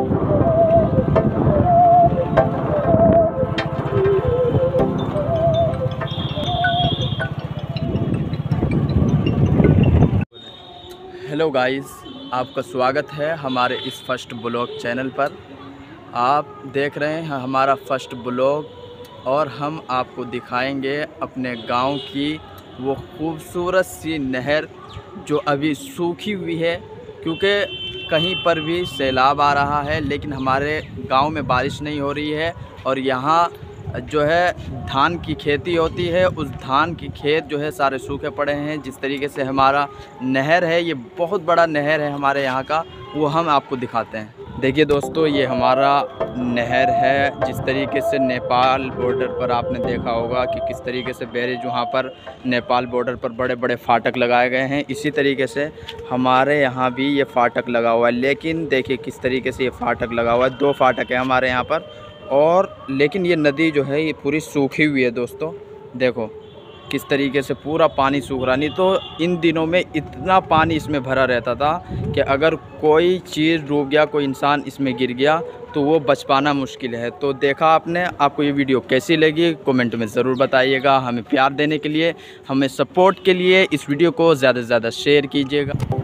Hello guys आपका स्वागत है हमारे इस फ़र्स्ट ब्लॉग चैनल पर। आप देख रहे हैं हमारा फ़र्स्ट ब्लॉग और हम आपको दिखाएँगे अपने गाँव की वो खूबसूरत सी नहर जो अभी सूखी हुई है, क्योंकि कहीं पर भी सैलाब आ रहा है, लेकिन हमारे गाँव में बारिश नहीं हो रही है और यहाँ जो है धान की खेती होती है। उस धान की खेत जो है सारे सूखे पड़े हैं। जिस तरीके से हमारा नहर है, ये बहुत बड़ा नहर है हमारे यहाँ का, वो हम आपको दिखाते हैं। देखिए दोस्तों, ये हमारा नहर है, जिस तरीके से नेपाल बॉर्डर पर आपने देखा होगा कि किस तरीके से बैरिज वहाँ पर नेपाल बॉर्डर पर बड़े बड़े फाटक लगाए गए हैं। इसी तरीके से हमारे यहाँ भी ये फाटक लगा हुआ है। लेकिन देखिए किस तरीके से ये फाटक लगा हुआ है। दो फाटक है हमारे यहाँ पर और लेकिन ये नदी जो है, ये पूरी सूखी हुई है दोस्तों। देखो किस तरीके से पूरा पानी सूख रहा नहीं तो इन दिनों में इतना पानी इसमें भरा रहता था कि अगर कोई चीज़ डूब गया, कोई इंसान इसमें गिर गया तो वो बच पाना मुश्किल है। तो देखा आपने, आपको ये वीडियो कैसी लगी, कमेंट में ज़रूर बताइएगा। हमें प्यार देने के लिए, हमें सपोर्ट के लिए इस वीडियो को ज़्यादा से ज़्यादा शेयर कीजिएगा।